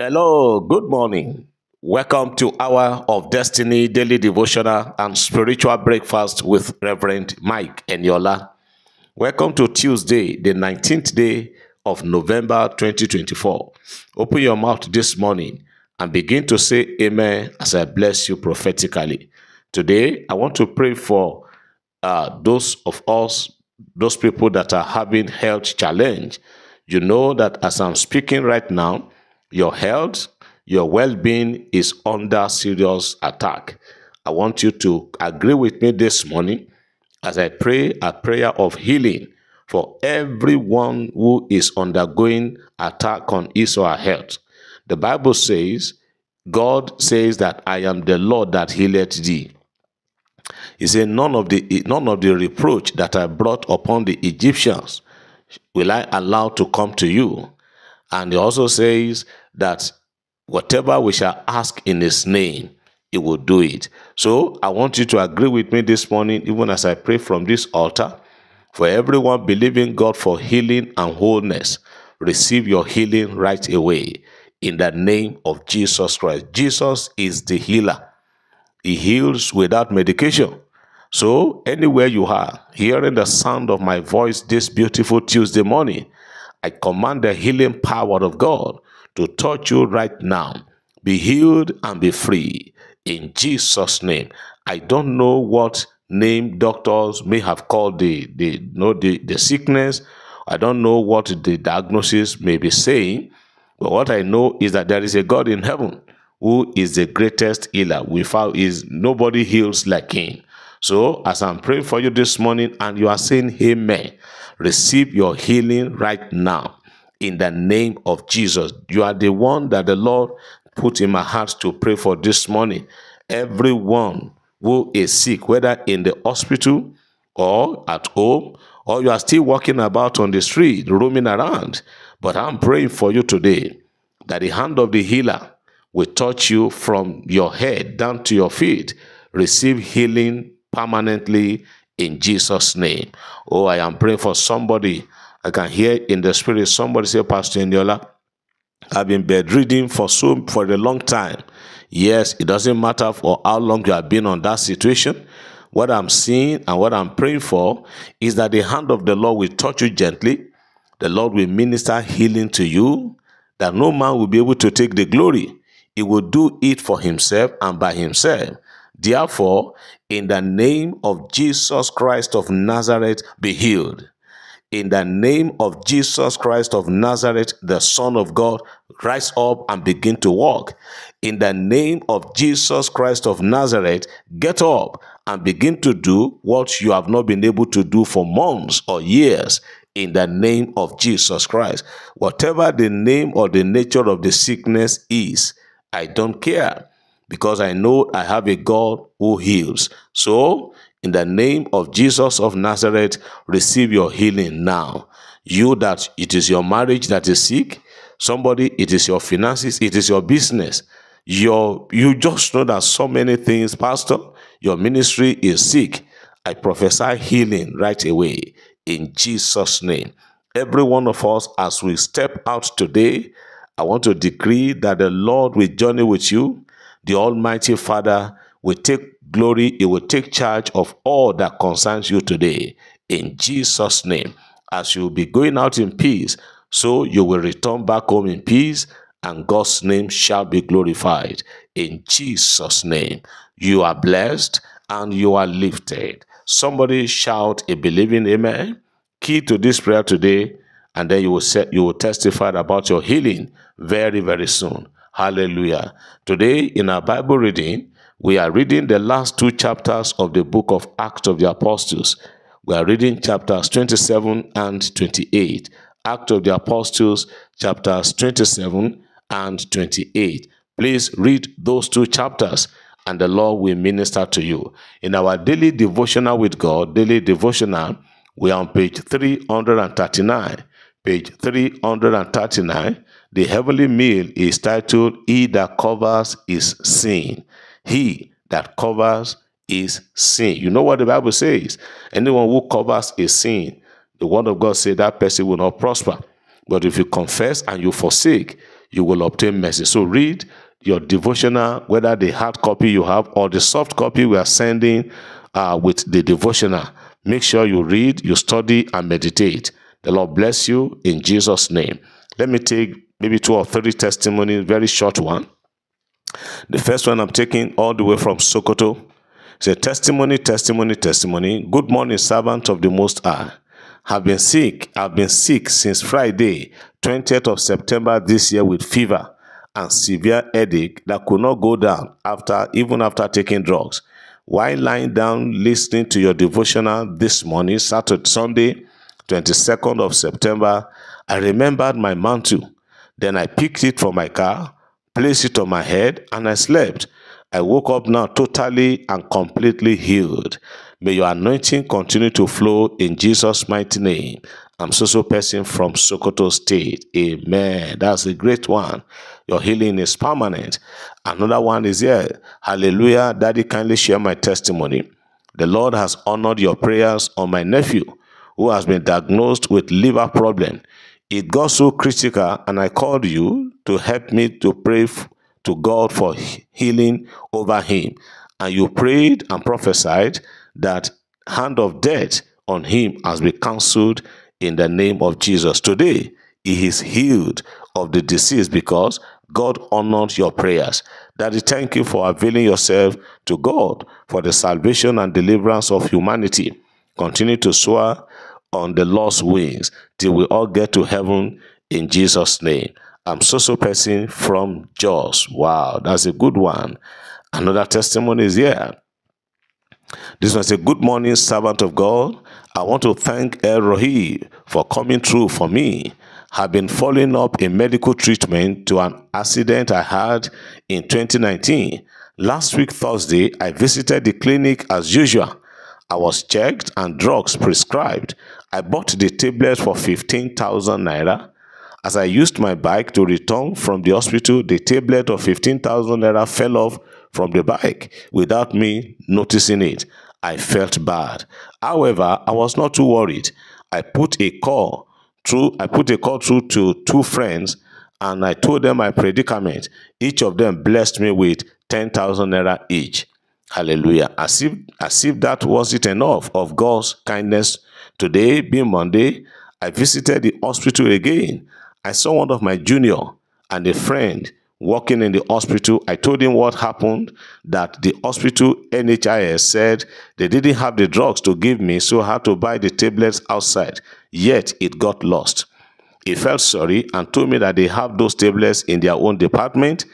Hello, good morning. Welcome to Hour of Destiny Daily Devotional and Spiritual Breakfast with Reverend Mike Eniola. Welcome to Tuesday, the 19th day of November 2024. Open your mouth this morning and begin to say Amen as I bless you prophetically. Today, I want to pray for uh, those of us, those people that are having health challenge. You know that as I'm speaking right now, your health, your well-being is under serious attack. I want you to agree with me this morning as I pray a prayer of healing for everyone who is undergoing attack on his or her health. The Bible says, God says that I am the Lord that healeth thee. He said, None of the none of the reproach that I brought upon the Egyptians will I allow to come to you. And he also says that whatever we shall ask in his name, he will do it. So I want you to agree with me this morning, even as I pray from this altar, for everyone believing God for healing and wholeness, receive your healing right away in the name of Jesus Christ. Jesus is the healer. He heals without medication. So, anywhere you are, hearing the sound of my voice this beautiful Tuesday morning, I command the healing power of God to touch you right now. Be healed and be free in Jesus' name. I don't know what name doctors may have called the, the, you know, the, the sickness. I don't know what the diagnosis may be saying. But what I know is that there is a God in heaven who is the greatest healer. Without is nobody heals like him. So as I'm praying for you this morning and you are saying amen, receive your healing right now in the name of Jesus. You are the one that the Lord put in my heart to pray for this morning. Everyone who is sick, whether in the hospital or at home, or you are still walking about on the street, roaming around. But I'm praying for you today that the hand of the healer will touch you from your head down to your feet. Receive healing permanently in Jesus' name. Oh, I am praying for somebody. I can hear in the spirit somebody say, Pastor Eniola, I've been bedridden for so for a long time. Yes, it doesn't matter for how long you have been on that situation. What I'm seeing and what I'm praying for is that the hand of the Lord will touch you gently. The Lord will minister healing to you, that no man will be able to take the glory. He will do it for himself and by himself. Therefore, in the name of Jesus Christ of Nazareth, be healed. In the name of Jesus Christ of Nazareth, the Son of God, rise up and begin to walk. In the name of Jesus Christ of Nazareth, get up and begin to do what you have not been able to do for months or years. In the name of Jesus Christ. Whatever the name or the nature of the sickness is, I don't care because I know I have a God who heals. So, in the name of Jesus of Nazareth, receive your healing now. You that it is your marriage that is sick, somebody, it is your finances, it is your business. Your, you just know that so many things, Pastor, your ministry is sick. I prophesy healing right away in Jesus' name. Every one of us, as we step out today, I want to decree that the Lord will journey with you. The Almighty Father will take glory. He will take charge of all that concerns you today. In Jesus' name, as you will be going out in peace, so you will return back home in peace, and God's name shall be glorified. In Jesus' name, you are blessed and you are lifted. Somebody shout a believing amen. Key to this prayer today, and then you will set, you will testify about your healing very, very soon. Hallelujah. Today, in our Bible reading, we are reading the last two chapters of the book of Acts of the Apostles. We are reading chapters 27 and 28. Act of the Apostles, chapters 27 and 28. Please read those two chapters and the Lord will minister to you. In our daily devotional with God, daily devotional, we are on page 339. Page 339. The heavenly meal is titled, He that covers is sin. He that covers is sin. You know what the Bible says? Anyone who covers a sin, the word of God says that person will not prosper. But if you confess and you forsake, you will obtain mercy. So read your devotional, whether the hard copy you have or the soft copy we are sending uh, with the devotional. Make sure you read, you study, and meditate. The Lord bless you in Jesus' name. Let me take maybe two or three testimonies, very short one. The first one I'm taking all the way from Sokoto. It's a testimony, testimony, testimony. Good morning, servant of the Most High. Have been sick. I've been sick since Friday, 20th of September this year with fever and severe headache that could not go down after even after taking drugs. While lying down listening to your devotional this morning, Saturday, Sunday, 22nd of September, I remembered my mantle. Then I picked it from my car, placed it on my head, and I slept. I woke up now totally and completely healed. May your anointing continue to flow in Jesus' mighty name. I'm so so person from Sokoto State. Amen. That's a great one. Your healing is permanent. Another one is here. Hallelujah. Daddy, kindly share my testimony. The Lord has honored your prayers on my nephew who has been diagnosed with liver problem. It got so critical and I called you to help me to pray to God for healing over him. And you prayed and prophesied that hand of death on him has been cancelled in the name of Jesus. Today, he is healed of the disease because God honored your prayers. Daddy, thank you for availing yourself to God for the salvation and deliverance of humanity. Continue to soar on the lost wings till we all get to heaven in Jesus' name. I'm so so person from Jos. Wow, that's a good one. Another testimony is here. This was a good morning, servant of God. I want to thank El Roi for coming through for me have been following up a medical treatment to an accident I had in 2019. Last week, Thursday, I visited the clinic as usual. I was checked and drugs prescribed. I bought the tablet for 15,000 naira. As I used my bike to return from the hospital, the tablet of 15,000 naira fell off from the bike without me noticing it. I felt bad. However, I was not too worried. I put a call through I put a call through to two friends and I told them my predicament. Each of them blessed me with 10,000 naira each. Hallelujah. As if, as if that wasn't enough of God's kindness. Today, being Monday, I visited the hospital again. I saw one of my junior and a friend working in the hospital. I told him what happened, that the hospital NHIS said they didn't have the drugs to give me, so I had to buy the tablets outside. Yet it got lost. He felt sorry and told me that they have those tablets in their own department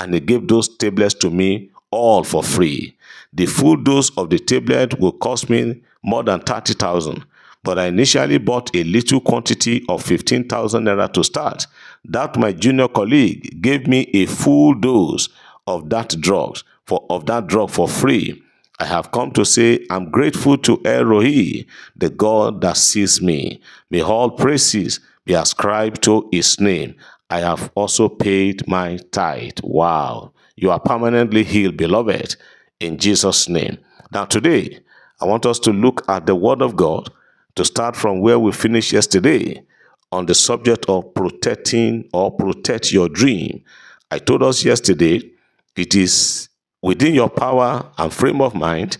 and they gave those tablets to me all for free. The full dose of the tablet will cost me more than 30,000 but I initially bought a little quantity of 15,000 naira to start. That my junior colleague gave me a full dose of that drug for of that drug for free. I have come to say I'm grateful to El Roi, the God that sees me. May all praises be ascribed to his name. I have also paid my tithe. Wow. You are permanently healed, beloved, in Jesus' name. Now, today, I want us to look at the Word of God to start from where we finished yesterday on the subject of protecting or protect your dream. I told us yesterday it is within your power and frame of mind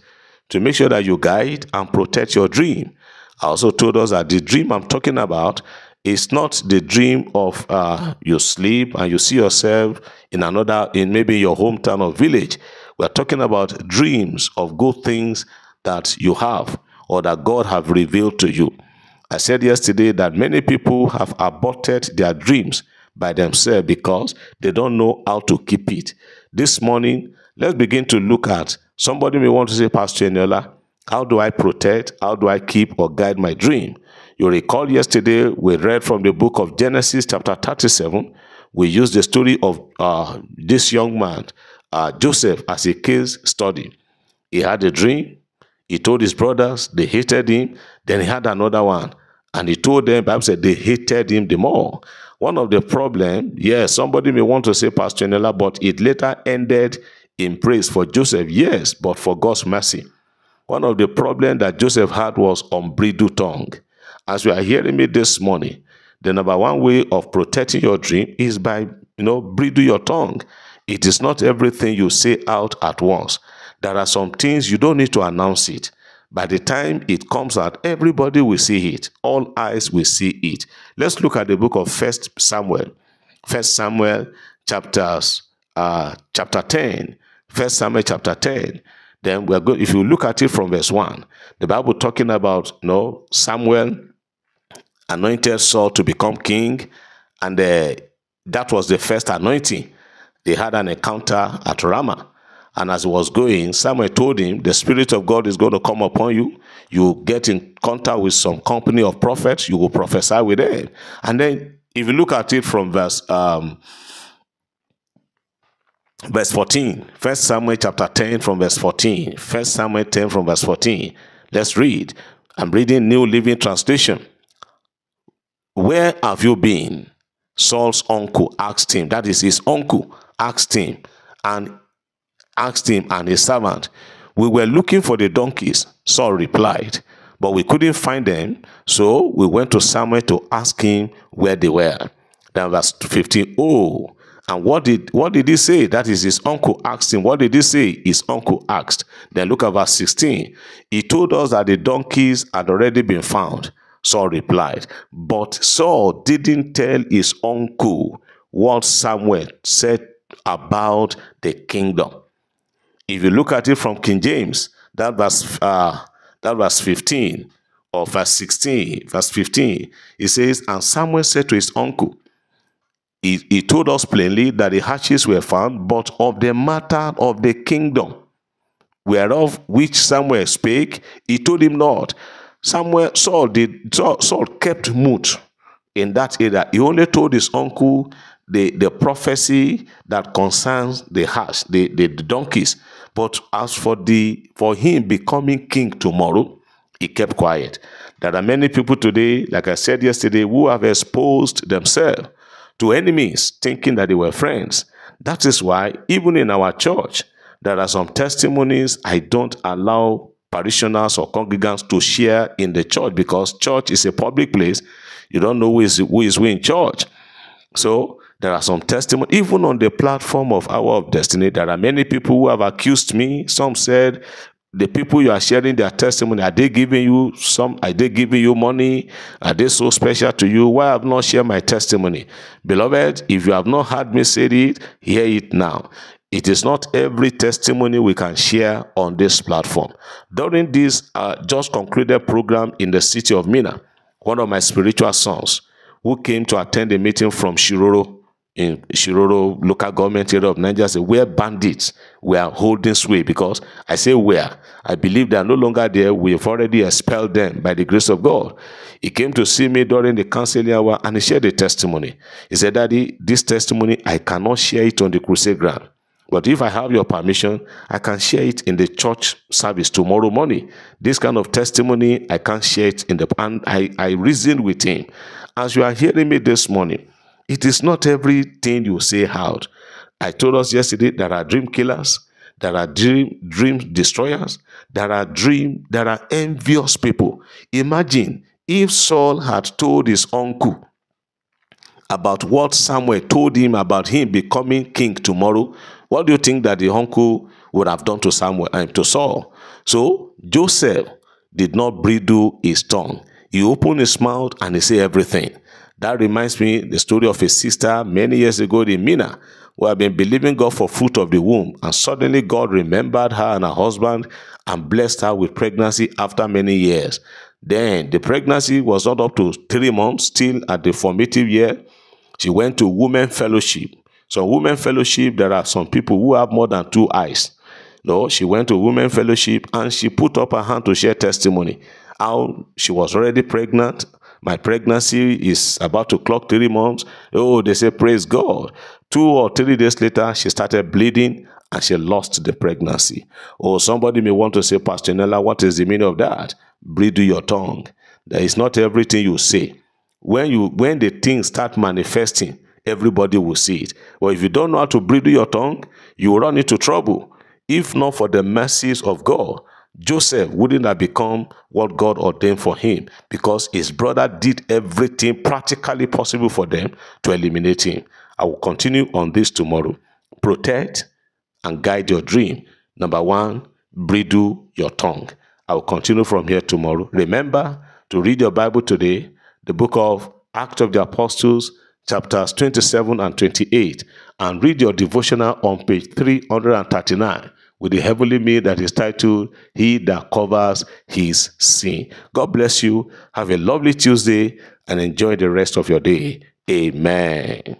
to make sure that you guide and protect your dream. I also told us that the dream I'm talking about is not the dream of uh, you sleep and you see yourself in another, in maybe your hometown or village. We're talking about dreams of good things that you have or that God have revealed to you. I said yesterday that many people have aborted their dreams by themselves because they don't know how to keep it. This morning, let's begin to look at somebody may want to say, Pastor Eniola, how do I protect, how do I keep or guide my dream? You recall yesterday we read from the book of Genesis, chapter 37. We used the story of uh, this young man, uh, Joseph, as a case study. He had a dream, he told his brothers, they hated him. Then he had another one. And he told them, Bible said they hated him the more. One of the problem, yes, somebody may want to say Pastor Nella, but it later ended in praise for Joseph. Yes, but for God's mercy. One of the problem that Joseph had was unbridled tongue. As you are hearing me this morning, the number one way of protecting your dream is by you know, bridle your tongue. It is not everything you say out at once. There are some things you don't need to announce it. By the time it comes out, everybody will see it. All eyes will see it. Let's look at the book of First Samuel. First Samuel chapters uh, chapter 10. First Samuel chapter 10. Then we're going, if you look at it from verse 1, the Bible talking about you know, Samuel anointed Saul to become king, and uh, that was the first anointing. They had an encounter at Ramah. And as he was going, Samuel told him, The Spirit of God is going to come upon you. You get in contact with some company of prophets, you will prophesy with them. And then, if you look at it from verse um, verse 14, First Samuel chapter 10 from verse 14, First Samuel 10 from verse 14. Let's read. I'm reading New Living Translation. Where have you been? Saul's uncle asked him, that is his uncle, asked him, and asked him and his servant, We were looking for the donkeys. Saul replied, But we couldn't find them, so we went to Samuel to ask him where they were. Then verse 15, Oh, and what did what did he say? That is his uncle asked him. What did he say? His uncle asked. Then look at verse 16. He told us that the donkeys had already been found. Saul replied, But Saul didn't tell his uncle what Samuel said about the kingdom. If you look at it from King James, that verse, uh, that verse 15 or verse 16, verse 15, it says, And Samuel said to his uncle, he, he told us plainly that the hatches were found, but of the matter of the kingdom, whereof which Samuel spake, he told him not. Samuel Saul did Saul, Saul kept mute in that area. He only told his uncle the, the prophecy that concerns the hash, the, the, the donkeys. But as for the for him becoming king tomorrow, he kept quiet. There are many people today, like I said yesterday, who have exposed themselves to enemies thinking that they were friends. That is why, even in our church, there are some testimonies I don't allow parishioners or congregants to share in the church because church is a public place. You don't know who is who is who in church. So there are some testimony, even on the platform of Hour of Destiny. There are many people who have accused me. Some said, the people you are sharing their testimony, are they giving you some, are they giving you money? Are they so special to you? Why have not shared my testimony? Beloved, if you have not heard me say it, hear it now. It is not every testimony we can share on this platform. During this uh, just concluded program in the city of Minna, one of my spiritual sons who came to attend a meeting from Shiroro in Shiroro local government area of Nigeria say where bandits were holding sway because I say where I believe they are no longer there. We have already expelled them by the grace of God. He came to see me during the counseling hour and he shared a testimony. He said, Daddy, this testimony I cannot share it on the crusade ground. But if I have your permission, I can share it in the church service tomorrow morning. This kind of testimony, I can't share it in the and I, I reasoned with him. As you are hearing me this morning, it is not everything you say out. I told us yesterday there are dream killers, there are dream dream destroyers, there are dream, there are envious people. Imagine if Saul had told his uncle about what Samuel told him about him becoming king tomorrow, what do you think that the uncle would have done to Samuel and uh, to Saul? So Joseph did not bridle his tongue. He opened his mouth and he said everything. That reminds me the story of a sister many years ago in Minna who had been believing God for fruit of the womb. And suddenly God remembered her and her husband and blessed her with pregnancy after many years. Then the pregnancy was not up to three months, still at the formative year. She went to women fellowship. So women fellowship, there are some people who have more than two eyes. No, she went to women fellowship and she put up her hand to share testimony. How she was already pregnant my pregnancy is about to clock three months. Oh, they say, praise God. Two or three days later, she started bleeding and she lost the pregnancy. Or somebody may want to say, Pastor Nella, what is the meaning of that? Bridle your tongue. There is not everything you say. When you when the things start manifesting, everybody will see it. Well, if you don't know how to bridle your tongue, you will run into trouble. If not for the mercies of God, Joseph wouldn't have become what God ordained for him because his brother did everything practically possible for them to eliminate him. I will continue on this tomorrow. Protect and guide your dream. Number one, bridle your tongue. I will continue from here tomorrow. Remember to read your Bible today, the book of Acts of the Apostles, chapters 27 and 28, and read your devotional on page 339 with the heavenly meal that is titled He That Covers His Sin. God bless you. Have a lovely Tuesday and enjoy the rest of your day. Amen.